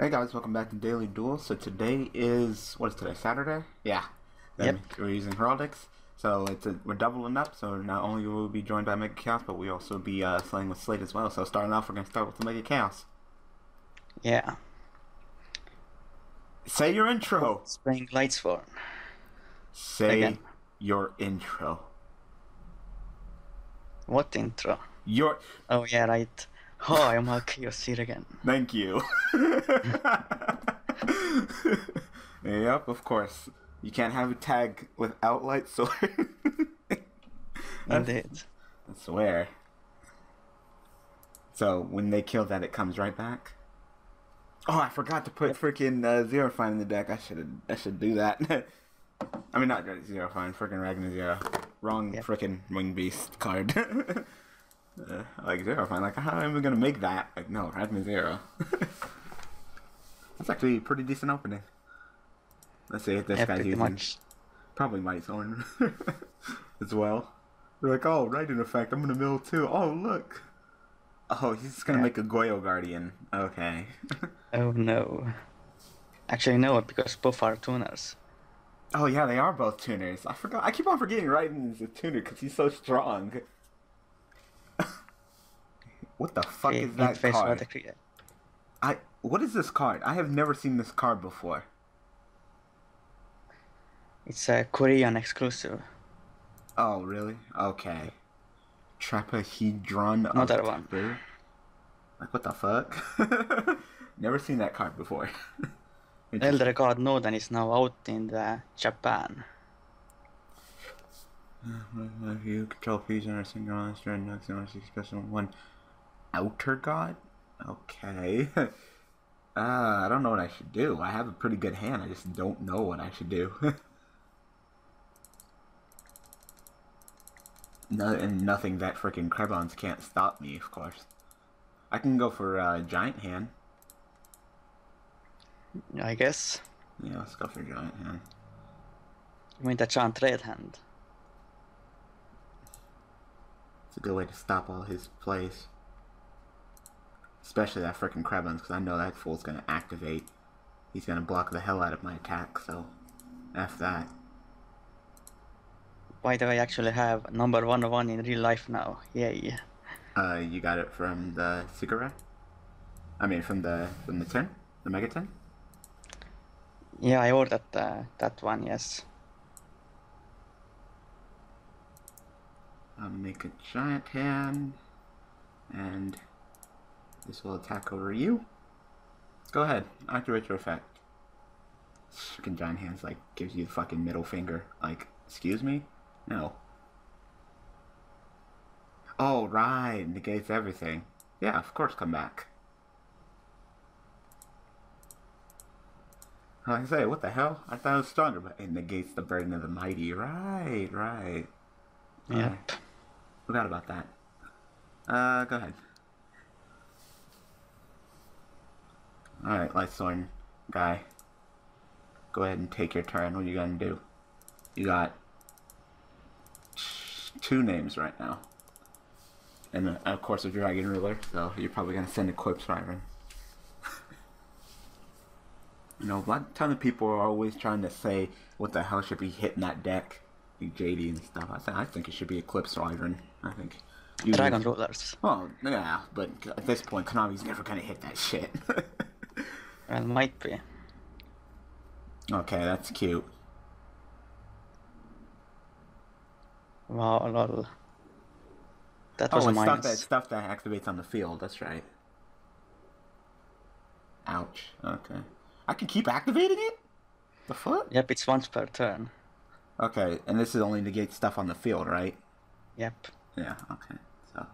Hey guys, welcome back to Daily Duel. So today is what is today? Saturday? Yeah. Yep. We're using Heraldics. So it's a, we're doubling up. So not only will we be joined by Mega Chaos, but we also be uh, slaying with Slate as well. So starting off, we're gonna start with the Mega Chaos. Yeah. Say your intro. Spraying lights for. Say Again. your intro. What intro? Your Oh yeah, right. Hi, I'm Chaos here again. thank you. yep, of course. You can't have a tag without Lightsworn. Indeed. I swear. So when they kill that, it comes right back. Oh, I forgot to put freaking uh, Zero Fine in the deck. I should I should do that. I mean, not Zero Fine, freaking Ragnazero. Wrong Yeah. freaking Wing Beast card. Uh, like Zero Fine, like how am I gonna make that? Like no, Ragnazero. That's actually a pretty decent opening. Let's see if this Yeah, guy's using much. probably Mighty Thorn as well. They're like, oh, right in effect, I'm gonna mill too. Oh, look. Oh, he's gonna Yeah. make a Goyo Guardian. Okay. Oh no. Actually no, because both are tuners. oh yeah, they are both tuners. I forgot. I keep on forgetting Raiden is a tuner because he's so strong. What the fuck Okay, is that card? I. What is this card? I have never seen this card before. It's a Korean exclusive. Oh, really? Okay. Trapahedron. Another of one. Terror? Like, what the fuck? Never seen that card before. Elder God Noden is now out in the Japan. If you control fusion or synchronized during next special one outer god? Okay. uh, I don't know what I should do. I have a pretty good hand, I just don't know what I should do. no, and nothing that freaking Krebons can't stop me, of course. I can go for uh, giant hand. I guess. Yeah, let's go for giant hand. I mean the chant red hand. It's a good way to stop all his plays. Especially that frickin' Krebons, because I know that fool's gonna activate. He's gonna block the hell out of my attack, so F that. By the way, I actually have number one one in real life now. Yay. Uh, you got it from the cigarette? I mean, from the from the tin, the mega tin. Yeah, I ordered uh, that one, yes. I'll make a giant hand, and this will attack over you. Go ahead, activate your effect. Fucking giant hands like gives you the fucking middle finger. Like, excuse me? No. Oh right, negates everything. Yeah, of course, come back. Like I say, what the hell? I thought it was stronger, but it negates the burden of the mighty. Right, right. Yep. Forgot about that. Uh, go ahead. Alright, Lightsworn guy. Go ahead and take your turn. What are you gonna do? You got two names right now. And uh, of course a Dragon Ruler, so you're probably gonna send a Corpse Ryron. you know, a lot of times people are always trying to say what the hell should be hitting that deck. Like JD and stuff. I, th- I think it should be Eclipse Wyvern. I think. You- Dragon Rulers. Oh, yeah, but at this point, Konami's never gonna hit that shit. Well, might be. okay, that's cute. Wow, lol. That Oh, was and stuff that stuff that activates on the field. That's right. Ouch. Okay. I can keep activating it. The fuck? Yep, it's once per turn. Okay, and this is only negate stuff on the field, right? Yep. Yeah. Okay. So,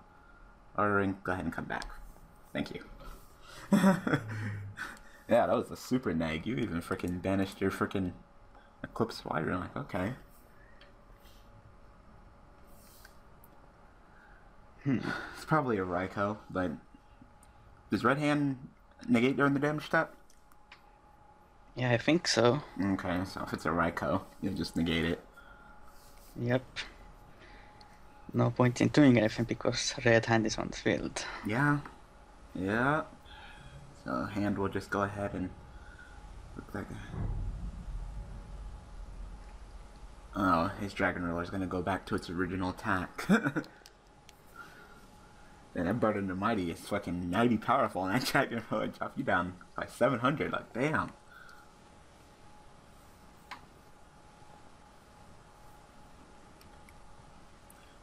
ordering. Go ahead and come back. Thank you. yeah, that was a super nag. You even freaking banished your freaking Eclipse Wyvern. Like, okay. Hmm. It's probably a Ryko, but does Red Hand negate during the damage step? Yeah, I think so. Okay, so if it's a Ryko, you'll just negate it. Yep. No point in doing anything because red hand is on the field. Yeah. Yeah. So hand will just go ahead and look like. Oh, his Dragon Ruler is gonna go back to its original attack. And that Burden the Mighty is fucking 90 powerful, and that dragon drop you down by 700. Like, damn.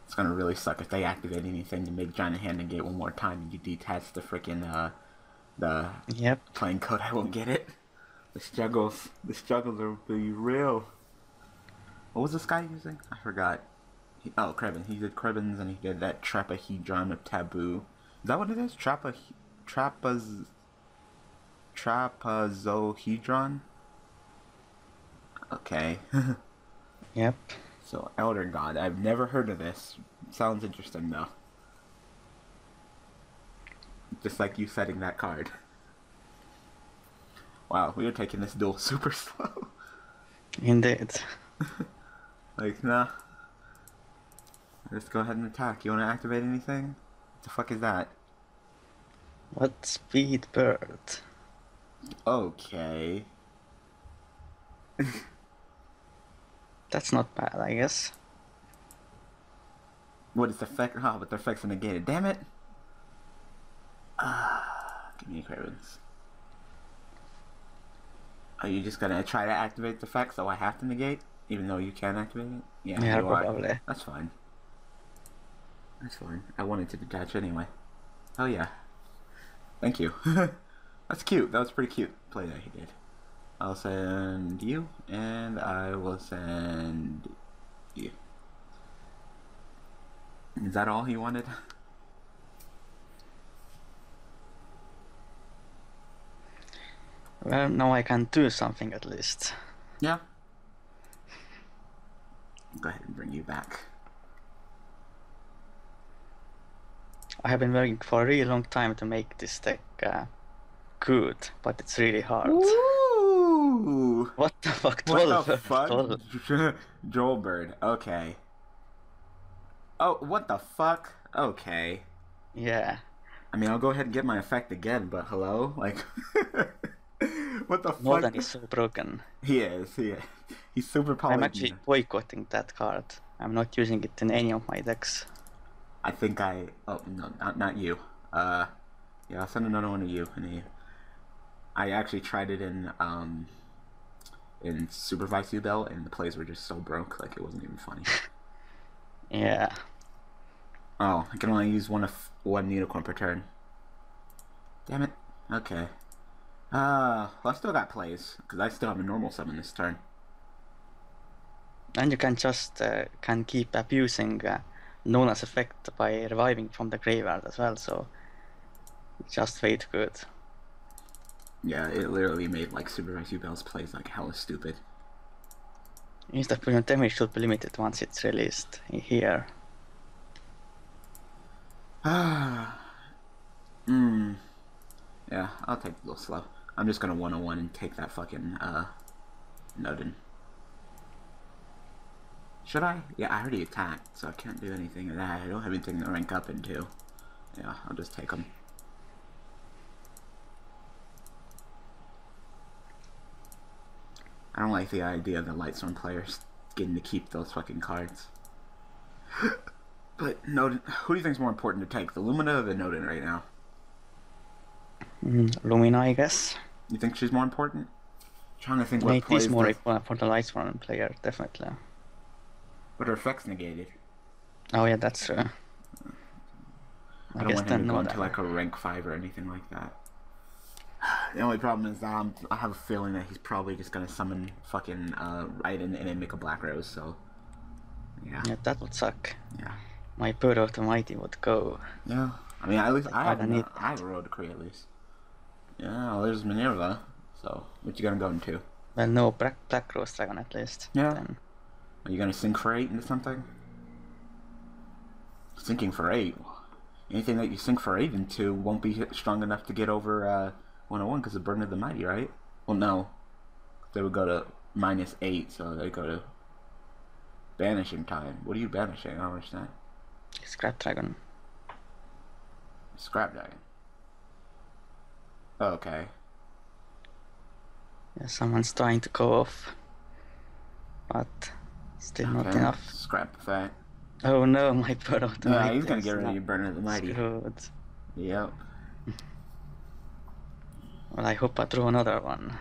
It's gonna really suck if they activate anything to make Giant Hand negate one more time and you detach the freaking uh the Yep. playing code. I won't get it. The struggles, the struggles will be real. What was this guy using? I forgot. He, oh, Krebin. He did Krebons and he did that Trapahedron of Taboo. Is that what it is? Trapa, Trapaz, Trapazohedron. Okay. Yep. So, Elder God. I've never heard of this. Sounds interesting, though. Just like you setting that card. Wow, we are taking this duel super slow. Indeed. like, nah. Let's go ahead and attack. You want to activate anything? What the fuck is that? What speed bird? Okay. That's not bad, I guess. What is the effect? Oh, but the effect's negated. Damn it! Ah, give me cravings. Are you just gonna try to activate the effect so I have to negate? Even though you can activate it? Yeah, Yeah, you are. probably. That's fine. That's fine. I wanted to detach anyway. Oh yeah. Thank you. That's cute. That was pretty cute play that he did. I'll send you, and I will send you. Is that all he wanted? Well, now I can do something at least. Yeah. Go ahead and bring you back. I have been working for a really long time to make this deck uh, good, but it's really hard. Ooh! What the fuck? What the fuck? 12. Joel Bird. Okay. Oh, what the fuck? Okay. Yeah. I mean, I'll go ahead and get my effect again, but hello? Like, what the fuck? is so broken. He is, he is. He's super powerful. I'm actually boycotting that card. I'm not using it in any of my decks. I think I. Oh, no, not, not you. Uh, yeah, I'll send another one to you. And you. I actually tried it in, um, in Supervise Yubel, and the plays were just so broke, like, it wasn't even funny. Yeah. Oh, I can only use one of one unicorn per turn. Damn it. Okay. Uh, well, I still got plays because I still have a normal summon this turn. And you can just uh, can keep abusing uh, Nona's effect by reviving from the graveyard as well, so just way too good. Yeah, it literally made like Supervise Yubel's plays like hella stupid. Of your damage should be limited once it's released here. Ah. Hmm. Yeah, I'll take a little slow. I'm just gonna 101 and take that fucking, uh, Nodin. Should I? Yeah, I already attacked, so I can't do anything of that. I don't have anything to rank up into. Yeah, I'll just take them. I don't like the idea of the Lightsworn players getting to keep those fucking cards. but Nodin, who do you think is more important to take, the Lumina or the Nodin right now? Mm, Lumina, I guess. You think she's more important? trying to think what It plays is more the- important for the Lightsworn player, definitely. but her effect's negated. Oh yeah, that's true. I, don't guess want him then to go no into like a rank five or anything like that. The only problem is that I'm, I have a feeling that he's probably just gonna summon fucking uh, Raiden and then make a Black Rose. So yeah, Yeah, that would suck. yeah, My Bird of the Mighty would go. yeah. I mean, at least I have, I a, need I have a road to create at least. Yeah, well, there's Minerva. So what you gonna go into? Well, no, Black, Black Rose Dragon at least. Yeah. Then. Are you gonna sink for eight into something? Sinking for eight. Anything that you sink for eight into won't be strong enough to get over uh, 101 because of Burden of the Mighty, right? Well, no. They would go to minus eight, so they go to banishing time. What are you banishing? I don't understand. Scrap Dragon. Scrap Dragon. Oh, okay. Yeah, someone's trying to go off, but still not okay. enough. Scrap that. Oh no, my bird of the Yeah, he's gonna get rid of to burn it the mighty. screwed. Yep. Well, I hope I draw another one.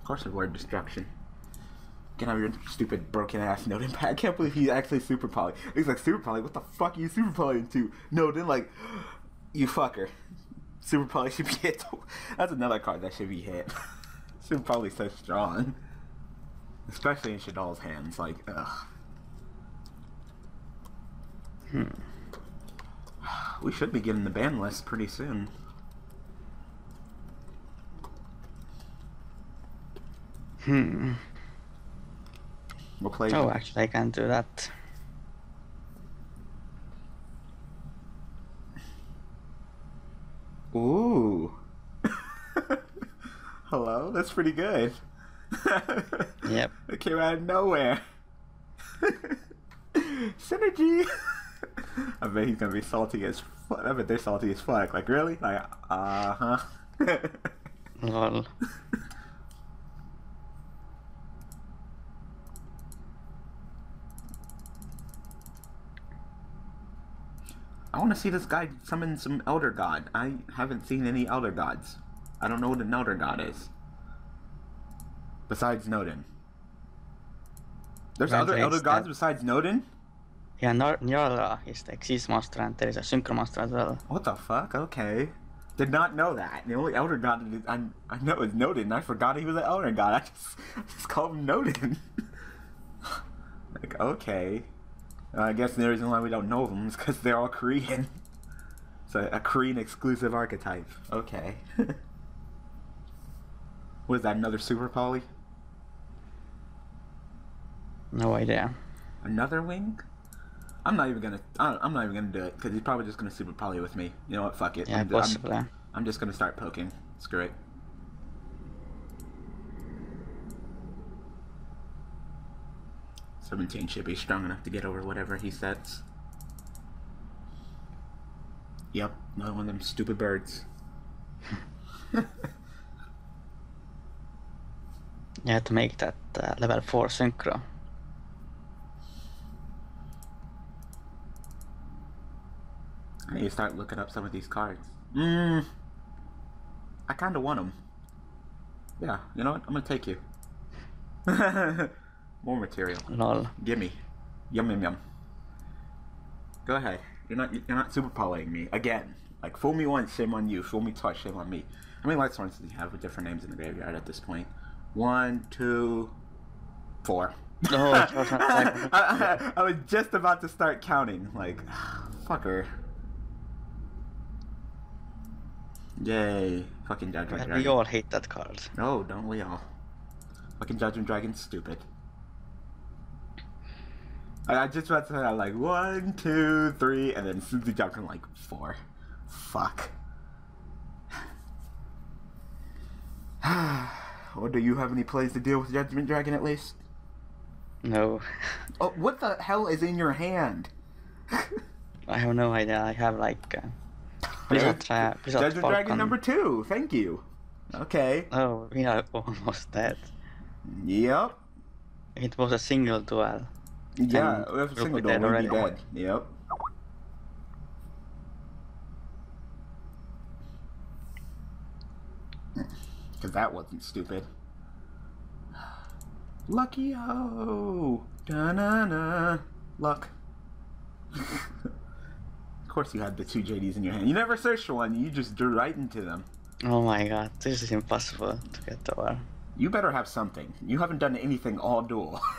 Of course, word destruction. Get out of your stupid broken ass pack. I can't believe he's actually super poly. He's like super poly. What the fuck are you super poly into? Nodin, like, you fucker. Super poly should be hit. That's another card that should be hit. super poly's so strong, especially in Shaddoll's hands. Like, ugh. Hmm. We should be getting the ban list pretty soon. Hmm. We'll play. Oh, actually, I can do that. Ooh. Hello, that's pretty good. Yep. It came out of nowhere. Synergy. I bet he's gonna be salty as fuck. I bet they're salty as fuck. Like really? Like uh huh. Lol. I want to see this guy summon some elder god. I haven't seen any elder gods. I don't know what an elder god is. Besides Nodin. There's Well, other it's elder gods that- besides Nodin? Yeah, Nyarla is the Xyz monster and there is a Synchro monster as well. What the fuck? Okay. Did not know that. The only elder god is, I, I know is Nodin. I forgot he was an elder god. I just, I just called him Nodin. like, okay. I guess the reason why we don't know them is because they're all Korean. So a Korean exclusive archetype. Okay. what is that? Another super poly? No idea. Another wing? I'm not even gonna. I'm not even gonna do it because he's probably just gonna super poly with me. You know what? Fuck it. Yeah, I'm, I'm- I'm just gonna start poking. Screw it. Seventeen should be strong enough to get over whatever he sets. Yep, another one of them stupid birds. You have to make that uh, level 4 Synchro. I need to start looking up some of these cards. Mmm. I kind of want them. Yeah, you know what? I'm gonna take you. More material. Lol. Gimme. Yum yum yum. Go ahead. You're not you're not super polying me again. Like fool me once, shame on you. Fool me twice, shame on me. How many Lightsworns do you have with different names in the graveyard at this point? One, two, four. No, like- I, I, I was just about to start counting. Like, fucker. Yay! Fucking Judgment Well, Dragon. we all hate that card. No, don't we all? Fucking Judgment Dragon's stupid. I, I just about to say I'm like one, two, three, and then as soon as he jumped, I'm like four. Fuck. well, do you have any plays to deal with Judgment Dragon at least? No. Oh, what the hell is in your hand? I have no idea. I have like. Uh, Blizzard, tra- Blizzard Judgment Dragon Falcon. number two. Thank you. Okay. Oh, we are almost dead. Yep. It was a single duel. Yeah, And we have a single door. We'd be dead. Yep. Because that wasn't stupid. Lucky oh, da na na, luck. of course, you had the two JDs in your hand. You never searched for one. You just drew right into them. Oh my god, this is impossible to get the one. You better have something. You haven't done anything all duel.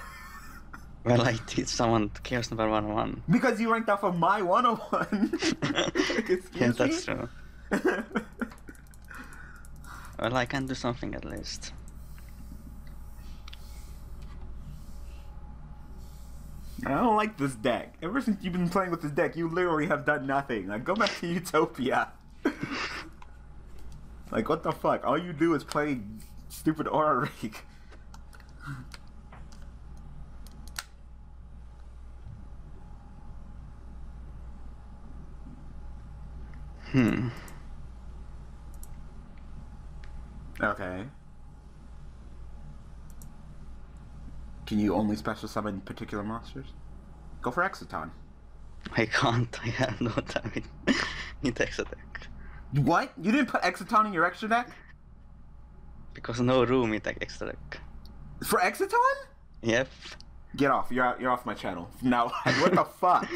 Well, I did summon Chaos number 1 1. because you ranked off of my 101. Excuse yeah, me? that's true. Well, I can do something at least. I don't like this deck. Ever since you've been playing with this deck, you literally have done nothing. Like, go back to Utopia. like, what the fuck? All you do is play stupid Aura Rake. Hmm. Okay. Can you only special summon particular monsters? Go for Exciton. I can't. I have no time in, in extra deck. What? You didn't put Exciton in your extra deck? Because no room in the extra deck. For Exciton? Yep. Get off. You're out, you're off my channel. Now, what the fuck?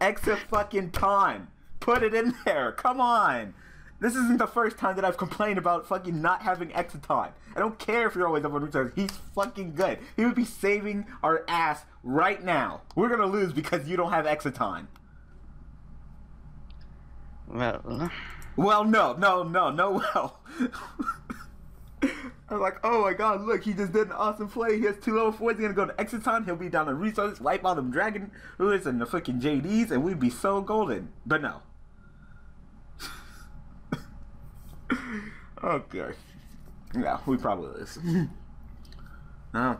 Exit fucking time. Put it in there. Come on. This isn't the first time that I've complained about fucking not having time. I don't care if you're always up on returns. He's fucking good. He would be saving our ass right now. We're gonna lose because you don't have time. Well, Well, no, no, no, no, well. I'm like, oh my god, look, he just did an awesome play. He has two level fours. He's gonna go to Exciton. He'll be down on resources, wipe out them dragon rulers and the fucking JDs, and we'd be so golden. But no. Okay. Yeah, we probably lose. no.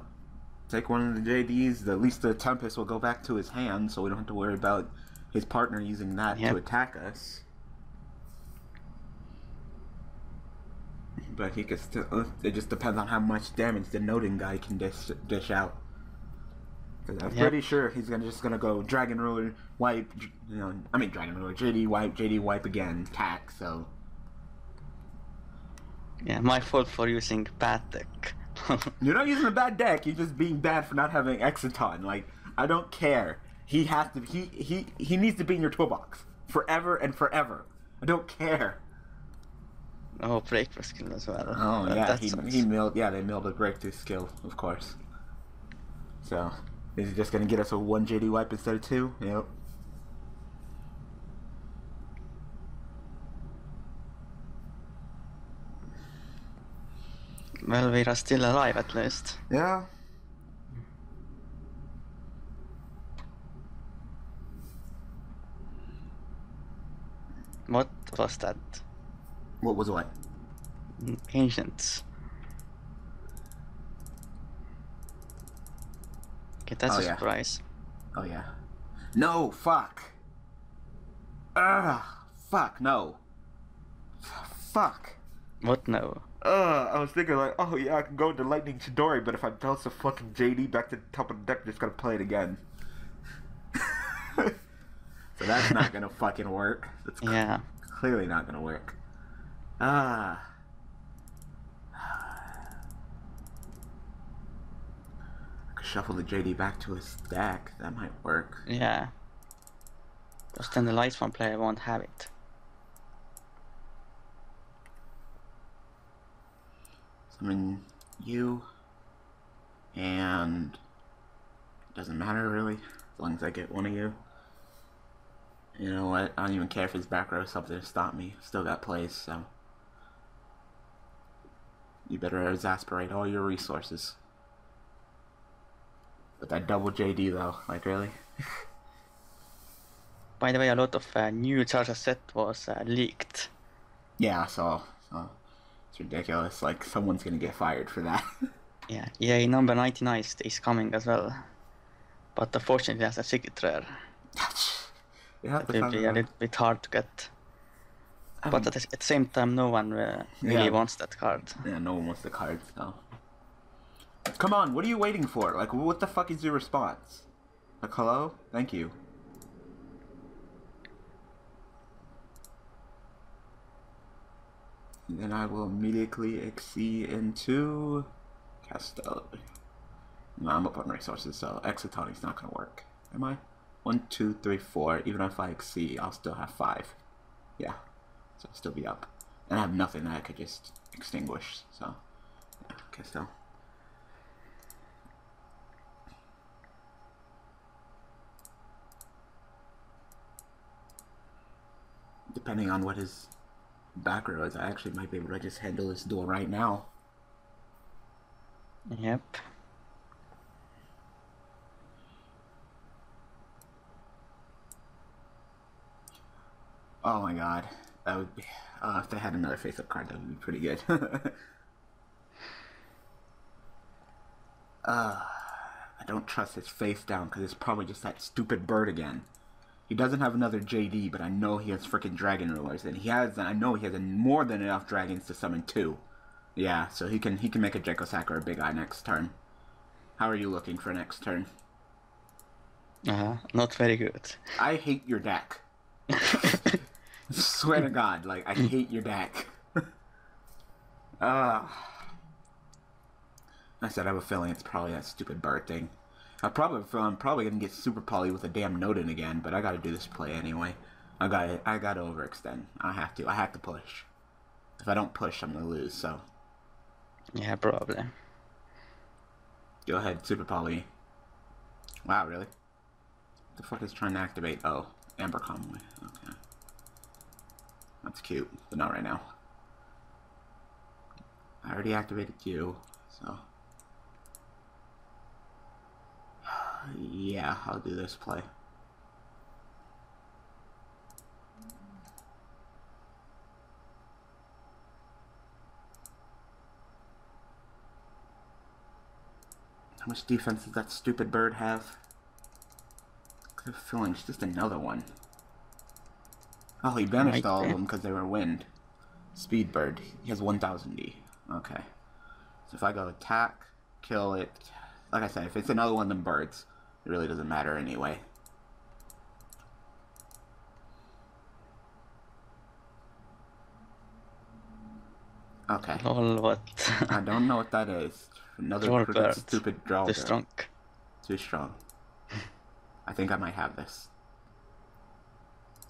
Take one of the JDs. At least the Tempest will go back to his hand, so we don't have to worry about his partner using that Yep. to attack us. But he could still. uh, It just depends on how much damage the noting guy can dish, dish out. Because I'm Yep. pretty sure he's gonna just gonna go Dragon Ruler, wipe, you know, I mean Dragon Ruler, JD wipe, JD wipe again, tack. So yeah, my fault for using bad deck. you're not using a bad deck. You're just being bad for not having Exciton. Like I don't care. He has to. He he he needs to be in your toolbox forever and forever. I don't care. oh, breakthrough skill as well. Oh Uh, yeah, that he, he milled. Yeah, they milled a breakthrough skill, of course. So, is he just gonna get us a one JD wipe instead of two? Yep. Well, we are still alive at least. Yeah. What was that? What was what? Ancients. Okay, that's Oh, a yeah. surprise. Oh yeah. No, fuck. Ugh, fuck, no. F- Fuck. What no? Ugh, I was thinking like, oh yeah, I can go into Lightning Chidori, but if I bounce the fucking JD back to the top of the deck, I'm just gonna play it again. so that's not gonna fucking work. That's cl- Yeah. clearly not gonna work. Ah. I could shuffle the JD back to his deck. That might work. Yeah. Because then the Lightsworn player won't have it. Summon you. And. Doesn't matter really. As long as I get one of you. You know what? I don't even care if his back row is something to stop me. Still got plays, so. You better exasperate all your resources. With that double JD though, like really? By the way, a lot of uh, new Charger set was uh, leaked. Yeah, I saw. It's ridiculous. Like someone's gonna get fired for that. Yeah, yeah. number 99 is, is coming as well. But unfortunately, as a secret rare, have it will be a little bit hard to get. But mean, at the, at the same time, no one uh, really Yeah. wants that card. Yeah, no one wants the cards, so. Come on, what are you waiting for? Like, what the fuck is your response? Like, hello? Thank you. And then I will immediately exceed into Castel. No, I'm up on resources, so Exotonics not gonna work. Am I? One, two, three, four. Even if I exceed, I'll still have five. Yeah. So I'll still be up. And I have nothing that I could just extinguish, so. Yeah, Castel. Depending on what his back I actually might be able to just handle this duel right now. Yep. Oh my god. That would be. Uh, if they had another face up card, that would be pretty good. uh, I don't trust his face down because it's probably just that stupid bird again. He doesn't have another JD, but I know he has freaking dragon rulers, and he has. I know he has more than enough dragons to summon two. Yeah, so he can he can make a Dracossack or a Big Eye next turn. How are you looking for next turn? Uh, huh, not very good. I hate your deck. Swear to God, like I hate your deck. Ah. I said I have a feeling it's probably that stupid bird thing. I probably I'm probably gonna get super poly with a damn Nodin again, but I gotta do this play anyway. I gotta I gotta overextend. I have to. I have to push. If I don't push, I'm gonna lose. So Yeah, probably. go ahead, super poly. Wow, really? What the fuck is trying to activate? Oh, Amber Conway. Okay. That's cute, but not right now. I already activated you, so. Yeah, I'll do this play. How much defense does that stupid bird have? Have feeling it's just another one. Oh, he banished all of them because they were wind. Speed bird. He has 1000 D. Okay. So if I go attack, kill it. Like I said, if it's another one of them birds, it really doesn't matter anyway. Okay. Lol, what? I don't know what that is. Another Draw crooked, bird. stupid draw. Too strong. Too strong. I think I might have this.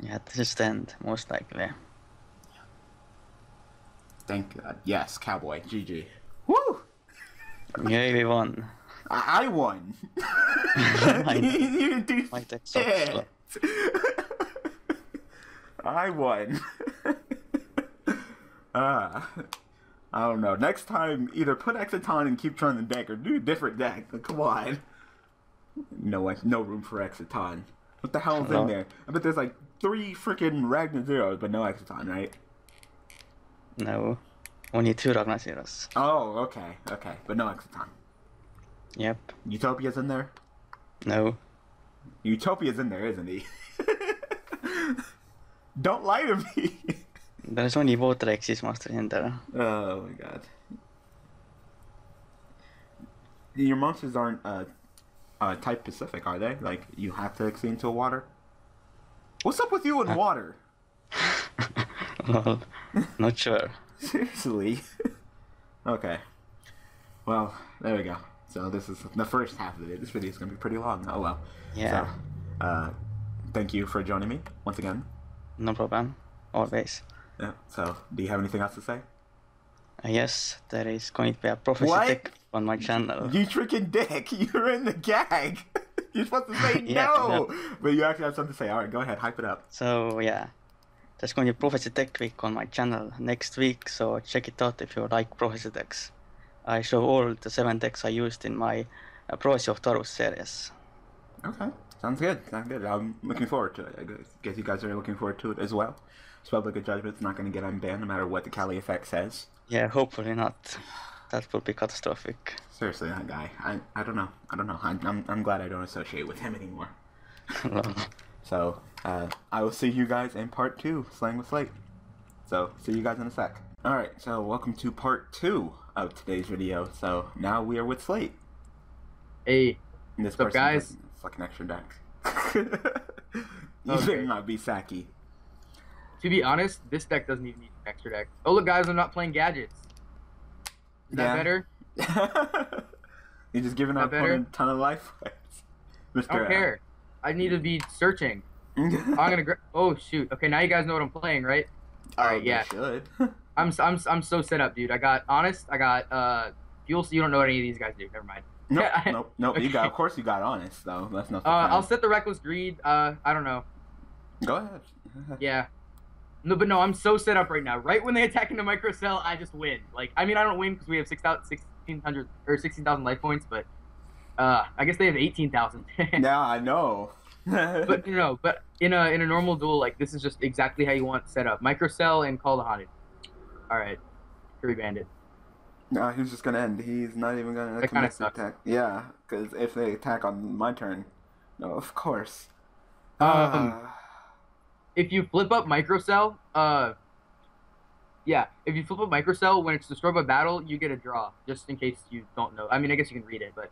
Yeah, this is the end, most likely. Thank God. Yes, cowboy. GG. Woo! Yeah, we won. I, I won. You do My sucks, shit. I won. Ah, I don't know. Next time, either put Exciton and keep trying the deck, or do a different deck. Come on. No, no room for Exciton. What the hell's in there? I bet there's like three freaking Ragnazeros, but no Exciton, right? No. Only two Ragnazeros. Oh, okay, okay, but no Exciton. Yep. Utopia's in there. No. Utopia's in there, isn't he? Don't lie to me. There's only Water Exis Master in there. Oh my god. Your monsters aren't uh, uh, type Pacific, are they? Like you have to exceed into water. What's up with you and water? Lol. Not sure. Seriously. okay. Well, there we go. So this is the first half of it. This video is gonna be pretty long. Oh well. Yeah. So, uh, thank you for joining me once again. No problem. Always. Yeah. So, do you have anything else to say? Uh, yes, there is going to be a prophecy What? deck on my channel. You freaking dick! You're in the gag. You're supposed to say Yeah, no, but you actually have something to say. All right, go ahead, hype it up. So yeah, there's going to be prophecy deck week on my channel next week. So check it out if you like prophecy decks. I show all the seven decks I used in my uh, of Taurus series. Okay, sounds good. Sounds good. I'm looking forward to it. I guess, you guys are looking forward to it as well. Public Judgment's not going to get unbanned no matter what the Cali effect says. Yeah, hopefully not. That would be catastrophic. Seriously, that guy. I, I don't know. I don't know. I, I'm, I'm glad I don't associate with him anymore. So, uh, I will see you guys in part two, Slang with Slate. So, see you guys in a sec. Alright, so welcome to part two of today's video. So, now we are with Slate. Hey, And this What's up, guys? Fucking extra deck. you Okay. better not be Saki. to be honest, this deck doesn't even need an extra deck. Oh look, guys, I'm not playing gadgets. Is Yeah. that better? You're just giving our That better? opponent a ton of life points. Mr. I don't care. I need to be searching. I'm gonna. Oh shoot. Okay, now you guys know what I'm playing, right? oh, Alright, they yeah. should. I'm I'm I'm so set up, dude. I got honest. I got uh fuel. You don't know what any of these guys do. Never mind. nope, nope, nope. You got, of course, you got honest though. That's no. Uh, I'll set the reckless greed. Uh, I don't know. Go ahead. Yeah. No, but no, I'm so set up right now. Right when they attack into microcell, I just win. Like, I mean, I don't win because we have 6,000 1,600 or 16,000 life points, but uh, I guess they have 18,000. Yeah, I know. but you know, but in a in a normal duel, like this is just exactly how you want set up. Microcell and Call the Haunted. All right, Fury Bandit. no, he's just gonna end. He's not even gonna That commit the attack. Yeah, because if they attack on my turn, no, of course. Um, Ah. if you flip up microcell, uh, yeah, if you flip up microcell when it's destroyed by battle, you get a draw. Just in case you don't know. I mean, I guess you can read it, but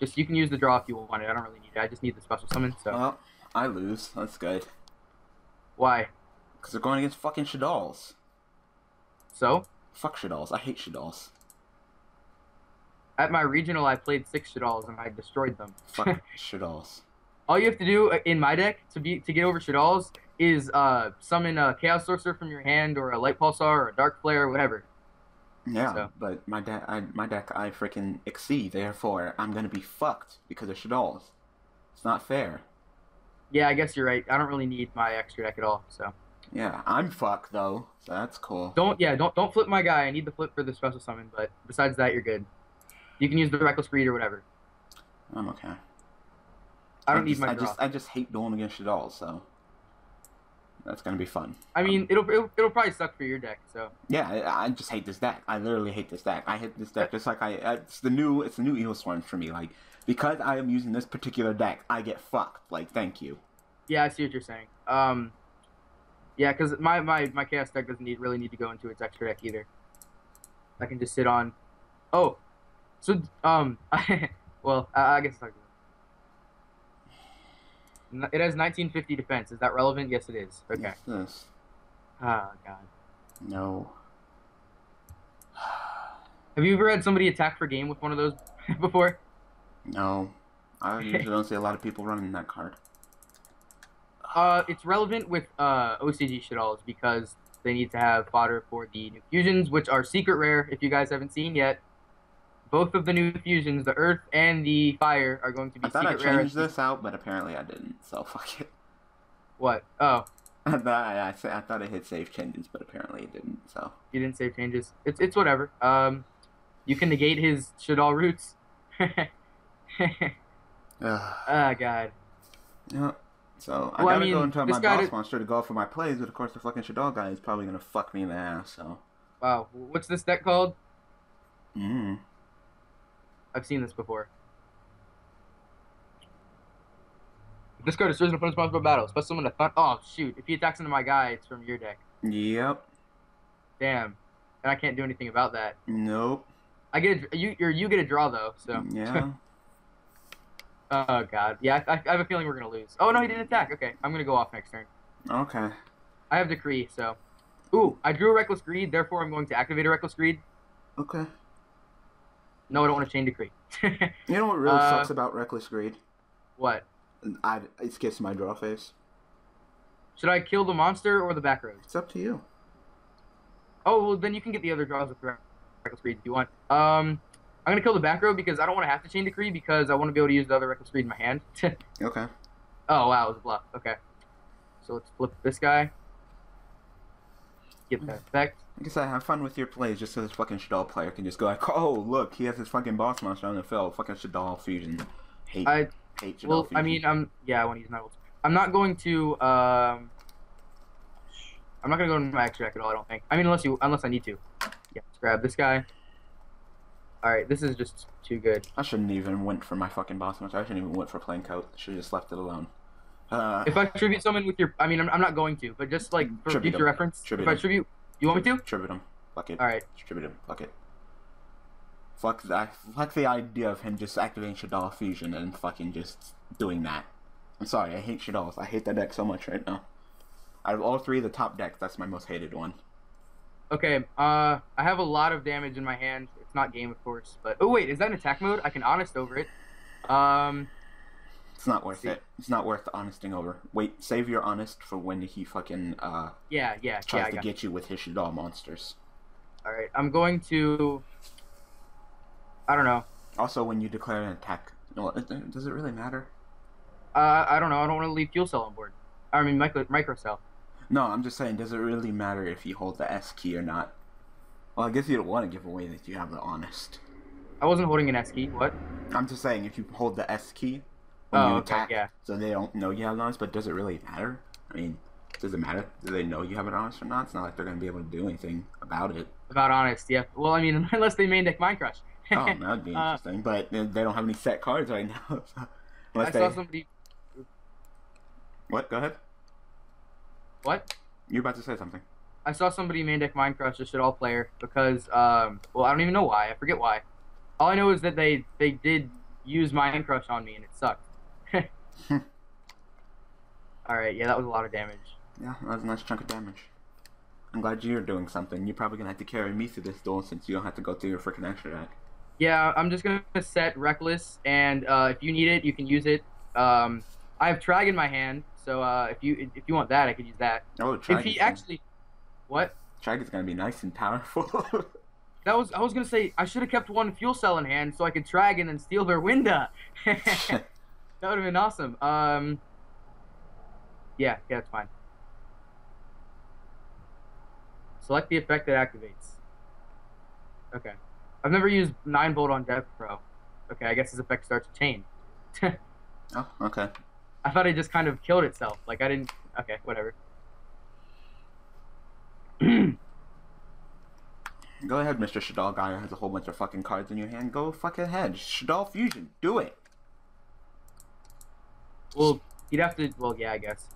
just you can use the draw if you want it. I don't really need it. I just need the special summon. So well, I lose. That's good. why? Because they're going against fucking Shaddolls. So Fuck Shaddolls. I hate Shaddolls. at my regional, I played six Shaddolls and I destroyed them. Fuck Shaddolls. All you have to do uh, in my deck to be to get over Shaddolls is uh summon a Chaos Sorcerer from your hand or a Light Pulsar or a Dark Flare or whatever. Yeah, So- but my deck, I, my deck, I freaking exceed. Therefore, I'm gonna be fucked because of Shaddolls. It's not fair. Yeah, I guess you're right. I don't really need my extra deck at all. So Yeah, I'm fucked though, so that's cool. don't yeah don't don't flip my guy. I need the flip for the special summon, but besides that, you're good. You can use the Reckless Greed or whatever. I'm okay. I don't need just, my I draw. just, I just hate dueling against it all, so that's gonna be fun. I mean, it'll, it'll it'll probably suck for your deck. So Yeah, I, I just hate this deck. I literally hate this deck. I hate this deck just like I. It's the new. It's the new Evil Swarm for me. Like because I am using this particular deck, I get fucked. Like thank you. yeah, I see what you're saying. Um, yeah, because my, my my chaos deck doesn't need really need to go into its extra deck either. I can just sit on. Oh, so um, well, I, I guess good. It has 1950 defense. Is that relevant? Yes, it is. Okay. Yes, this. Oh god. No. Have you ever had somebody attack for game with one of those before? No. I usually don't see a lot of people running that card. Uh, it's relevant with uh, OCG Shaddolls because they need to have fodder for the new fusions, which are secret rare if you guys haven't seen yet. Both of the new fusions, the Earth and the Fire, are going to be I thought I secret rare. changed this out, but apparently I didn't. So fuck it. What? Oh, I thought I, I, I thought I hit save changes, but apparently it didn't. So you didn't save changes. It's it's whatever. Um, you can negate his Shaddol roots. Ah, God. yeah. So I Well, gotta go mean, into this my guy boss monster to go for my plays, but of course the fucking Shadow guy is probably gonna fuck me in the ass. So. Wow. What's this deck called? Mm. I've seen this before. This card destroys an opponent's by battle. Special summon a thun- Oh shoot! If he attacks into my guy, it's from your deck. Yep. Damn. And I can't do anything about that. Nope. I get a, you you get a draw though. So. Yeah. oh god. Yeah, I, I have a feeling we're gonna lose. Oh no, he didn't attack. Okay, I'm gonna go off next turn. okay. I have decree. So. Ooh, I drew a reckless greed. Therefore, I'm going to activate a reckless greed. Okay. No, I don't want to chain decree. You know what really Uh, sucks about Reckless Greed? what? I it skips my draw phase. Should I kill the monster or the back rows? It's up to you. Oh, well, then you can get the other draws with reckless greed if you want. Um, I'm gonna kill the back row because I don't want to have to chain decree because I want to be able to use the other reckless greed in my hand. Okay. oh wow, it was a bluff. Okay, so let's flip this guy. Get that effect. Like I said, have fun with your plays just so this fucking Shaddoll player can just go like, oh look, he has his fucking boss monster on the field. Fucking Shaddoll fusion. Hate I hate Shaddoll well, fusion. I mean, I'm yeah, I want to use my. I'm not going to um. I'm not gonna go into my extra deck at all. I don't think. I mean, unless you, unless I need to. Yeah, let's grab this guy. All right, this is just too good. I shouldn't even went for my fucking boss monster. I shouldn't even went for playing coat. Should have just left it alone. Uh, If I tribute someone with your, I mean, I'm, I'm not going to, but just like for future him. reference, Tribute if I tribute, you want me to? Tribute him. Fuck it. All right. Tribute him. Fuck it. Fuck that. Fuck the idea of him just activating Shaddoll fusion and fucking just doing that. I'm sorry. I hate Shaddolls. I hate that deck so much right now. Out of all three of the top decks, that's my most hated one. Okay. Uh, I have a lot of damage in my hand. Not game, of course, but oh wait, is that an attack mode? I can honest over it. Um, It's not worth See. it. It's not worth honesting over. Wait, save your honest for when he fucking uh yeah, yeah, tries yeah. To get you with his Shaddoll monsters. All right, I'm going to. I don't know. Also, when you declare an attack, no, does it really matter? Uh, I don't know. I don't want to leave fuel cell on board. I mean, micro micro cell. No, I'm just saying, does it really matter if you hold the S key or not? Well, I guess you don't want to give away that you have the honest. I wasn't holding an S key. What? I'm just saying, if you hold the S key when Oh, you okay, attack, yeah. so they don't know you have an honest, but does it really matter? I mean, does it matter? Do they know you have an honest or not? It's not like they're going to be able to do anything about it. About honest, yeah. Well, I mean, unless they main deck Mind Crush. Oh, that'd be Uh, interesting, but they they don't have any set cards right now. so- I Unless saw somebody. What? Go ahead. What? You're about to say something. I saw somebody main deck Mind Crush a all player because um well I don't even know why I forget why. All I know is that they they did use Mind Crush on me and it sucked. all right, yeah, that was a lot of damage. Yeah, that was a nice chunk of damage. I'm glad you're doing something. You're probably gonna have to carry me through this duel since you don't have to go through your freaking extra deck. Yeah, I'm just gonna set Reckless, and uh, if you need it, you can use it. Um, I have Trag in my hand, so uh, if you if you want that, I could use that. Oh, Trag if he actually, what? Trag is gonna be nice and powerful. That was I was gonna say I should have kept one fuel cell in hand so I could Trag and then steal their Winda. that would have been awesome. Um, yeah, yeah, it's fine. Select the effect that activates. Okay. I've never used 9 Volt on Death Pro. Okay, I guess his effect starts a chain. oh, okay. I thought it just kind of killed itself. Like, I didn't. Okay, whatever. Go ahead, Mr. Shaddoll guy has a whole bunch of fucking cards in your hand. Go fucking ahead. Shaddoll Fusion. Do it. Well, you'd have to. Well, yeah, I guess.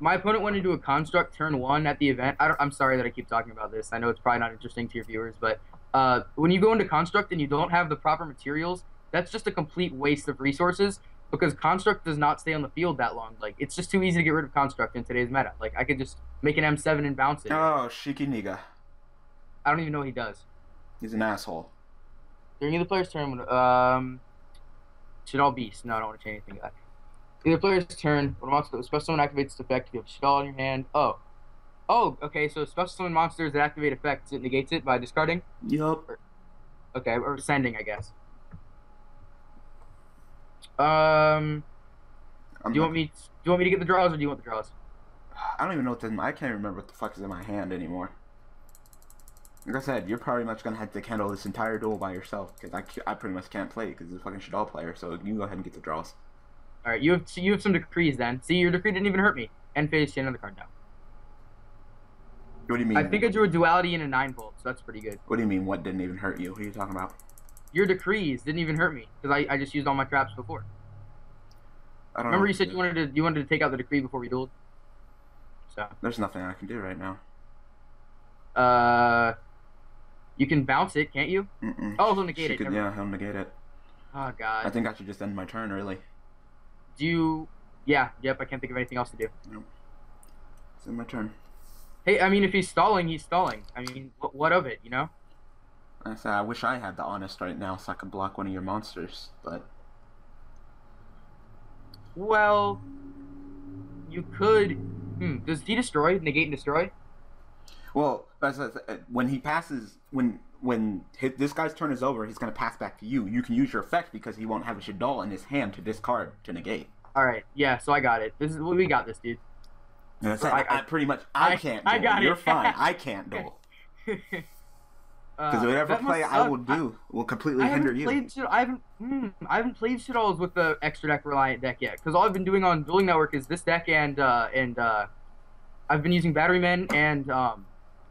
My opponent went into a construct turn one at the event. I I'm sorry that I keep talking about this. I know it's probably not interesting to your viewers, but uh, when you go into construct and you don't have the proper materials, that's just a complete waste of resources because construct does not stay on the field that long. Like it's just too easy to get rid of construct in today's meta. Like I could just make an M7 and bounce it. Oh, Shekhinaga. I don't even know what he does. He's an asshole. During either player's turn, um, Shaddoll Beast. No, I don't want to change anything to that. Either player's turn, when a monster special summon activates its effect, you have Shaddoll in your hand. Oh. Oh, okay, so special summon monsters that activate effects, it negates it by discarding? Yup. Okay, or sending, I guess. Um, I'm do you not- want me? Do you want me to get the draws, or do you want the draws? I don't even know what's in my. I can't remember what the fuck is in my hand anymore. Like I said, you're probably much gonna have to handle this entire duel by yourself because I, I pretty much can't play because it's a fucking Shaddoll player. So you go ahead and get the draws. All right, you have you have some decrees then. See, your decree didn't even hurt me. And phase chain another card now. What do you mean? I think I drew a duality and a nine volt, so that's pretty good. What do you mean? What didn't even hurt you? What are you talking about? Your decrees didn't even hurt me because I, I just used all my traps before. I don't Remember know. you said you wanted to you wanted to take out the decree before we dueled. So There's nothing I can do right now. uh, you can bounce it, can't you? Mm-mm. Oh, he'll negate She it. could- yeah, he'll negate it. Oh god. I think I should just end my turn early. Do you? Yeah. Yep. I can't think of anything else to do. Nope. It's in my turn. Hey, I mean, if he's stalling, he's stalling. I mean, what, what of it? You know? I say I wish I had the honest right now so I could block one of your monsters, but Well, you could. Hmm. Does he destroy, negate, and destroy? well, uh, when he passes, when when his, this guy's turn is over, he's gonna pass back to you. You can use your effect because he won't have a Shaddoll in his hand to discard to negate. All right. Yeah. So I got it. This is we got this, dude. And that's it. I- I, pretty much I, I- can't. I got it. You're fine. I can't duel because Because whatever play I will do will completely I hinder you. played. I haven't. Hmm, I haven't played Shaddolls with the extra deck reliant deck yet. Because all I've been doing on Dueling Network is this deck and uh, and uh, I've been using Battery Men and um,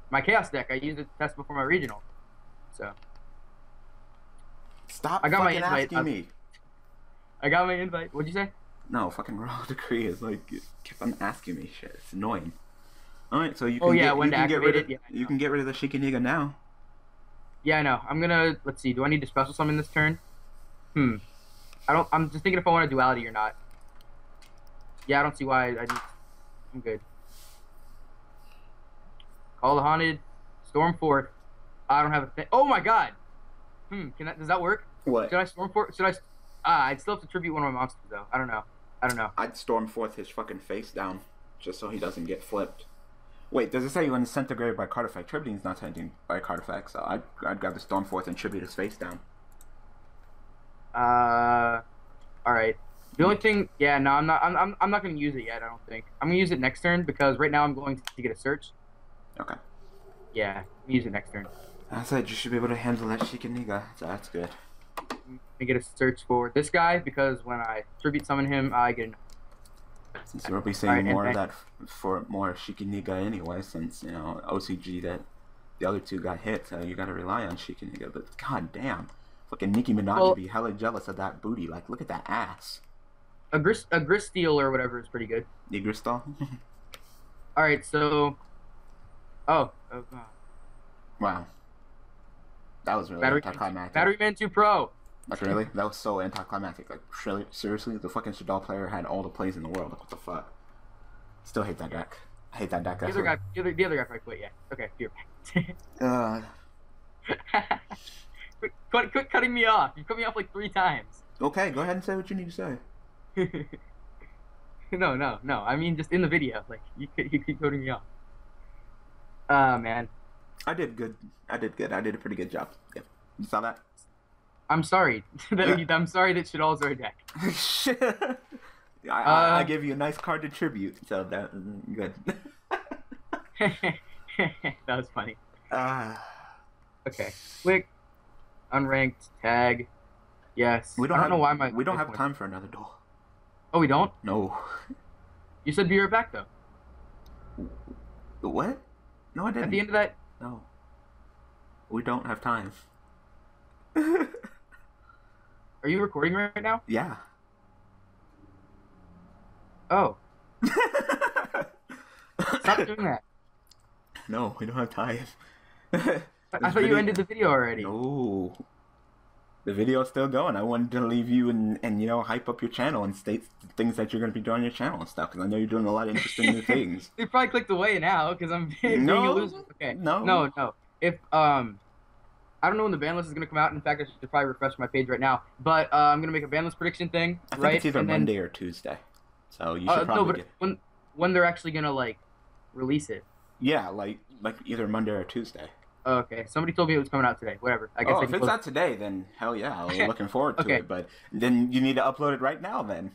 my Chaos deck. I used it to test before my regional. So Stop I got my invite. asking I'm- me. I got my invite. What'd you say? No, fucking royal decree is like keep on asking me shit. It's annoying. All right, so you Oh, can yeah, get, when you can get rid of it, yeah, I you can get rid of the Shekhinaga now. Yeah, I know. I'm gonna. Let's see. Do I need to special summon this turn? Hmm. I don't. I'm just thinking if I want a duality or not. Yeah, I don't see why. I just. I'm good. Call the haunted. Storm forth. I don't have a thing. Oh my god. Hmm. Can that? Does that work? What? Should I storm forth? Should I? Ah, I'd still have to tribute one of my monsters though. I don't know. I don't know. I'd storm forth his fucking face down, just so he doesn't get flipped. Wait, does it say when to grave by card effect? Tributing's not sending by card effect, so I'd, I'd grab the storm forth and tribute his face down. Uh. All right. The only thing, yeah, no, I'm not. I'm, I'm, I'm not gonna use it yet. I don't think. I'm gonna use it next turn because right now I'm going to get a search. Okay. Yeah, use it next turn. I said you should be able to handle that Shekhinaga, so that's good. I get a search for this guy because when I tribute summon him, I get an. Since we'll be seeing Alright, and more of that for more Shekhinaga anyway, since you know OCG that the other two got hit, so you gotta rely on Shekhinaga. But god damn, fucking Nicki Minaj Well- would be hella jealous of that booty. Like, look at that ass. a grist a grist steel or whatever is pretty good. Igristal. All right, so. Oh, oh God. wow. That was really Battery, anticlimactic. Battery Man 2 Pro. Like really? That was so anticlimactic. Like really, seriously, the fucking Shaddoll player had all the plays in the world. Like what the fuck? Still hate that deck. I hate that deck. The other guy, the other, the other guy probably quit. Yeah. Okay, you're Uh, back. quit, quit, quit cutting me off. You cut me off like three times. okay, go ahead and say what you need to say. no, no, no. I mean, just in the video, like you, keep- you keep cutting me off. Ah, man. I did good. I did good. I did a pretty good job. Yep. You saw that? I'm sorry. I'm sorry that Shaddoll's our deck. I, I, I Uh, gave you a nice card to tribute, so that good. that was funny. Ah. Okay. Quick. Unranked tag. Yes. we don't, I don't have, know why my. we don't have time for another duel. Oh, we don't. No. You said be right back though. The what? No, I didn't. At the end of that. No. We don't have time. Are you recording right now? yeah. Oh, stop doing that. no, we don't have time. I, thought video- you ended the video already. No. The video's still going. I wanted to leave you and, and you know, hype up your channel and state things that you're going to be doing on your channel and stuff, because I know you're doing a lot of interesting new things. They probably clicked away now because I'm being No. a loser. Okay. No. No, no. If um, I don't know when the ban list is gonna come out. In fact, I should probably refresh my page right now. But uh, I'm gonna make a ban list prediction thing, I think right? it's either And then- Monday or Tuesday. So you should Uh, no, probably but get... when when they're actually gonna like release it. Yeah, like like either Monday or Tuesday. Okay. Somebody told me it was coming out today. Whatever. I guess oh, I if it's not today, then hell yeah, I'm looking forward to Okay. it. But then you need to upload it right now. Then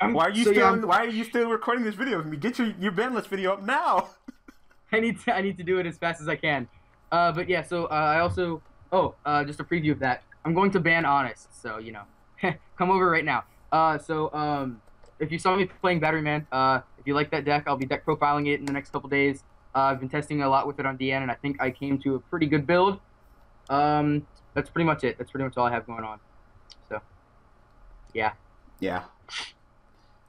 I'm- why are you so, still yeah, Why are you still recording this video with me? Get your your ban list video up now. I need to I need to do it as fast as I can. Uh, but yeah, so uh, I also oh uh, just a preview of that. I'm going to ban Honest, so you know, come over right now. Uh, so um, if you saw me playing Battery Man, uh, if you like that deck, I'll be deck profiling it in the next couple days. Uh, I've been testing a lot with it on DN, and I think I came to a pretty good build. Um, that's pretty much it. That's pretty much all I have going on. So, yeah. Yeah.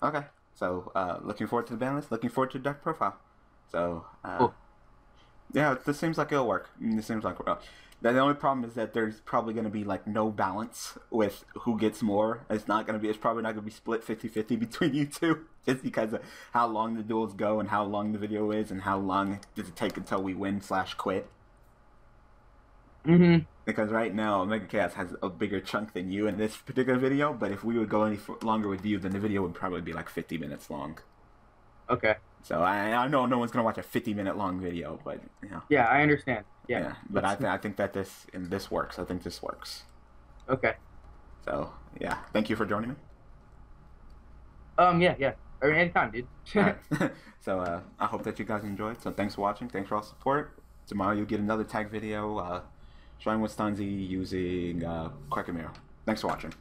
Okay. So uh, looking forward to the ban list. Looking forward to deck profile. So uh, Cool. yeah, this seems like it'll work. This seems like uh, the only problem is that there's probably going to be like no balance with who gets more. It's not going to be. It's probably not going to be split 50-50 between you two, just because of how long the duels go and how long the video is and how long does it take until we win slash quit. Mm-hmm. Because right now, Omega Khaos has a bigger chunk than you in this particular video, but if we would go any longer with you, then the video would probably be like 50 minutes long. Okay. So I, I know no one's gonna watch a 50 minute long video, but you know, Yeah, I understand. Yeah. But I, th- I think that this and this works. I think this works. Okay. So yeah, thank you for joining me. Um. Yeah. Yeah. I mean, anytime, dude. Alright. so uh, I hope that you guys enjoyed. So thanks for watching. Thanks for all support. Tomorrow you'll get another tag video uh, showing with Stanzi using uh, Koa'Ki Meiru. Thanks for watching.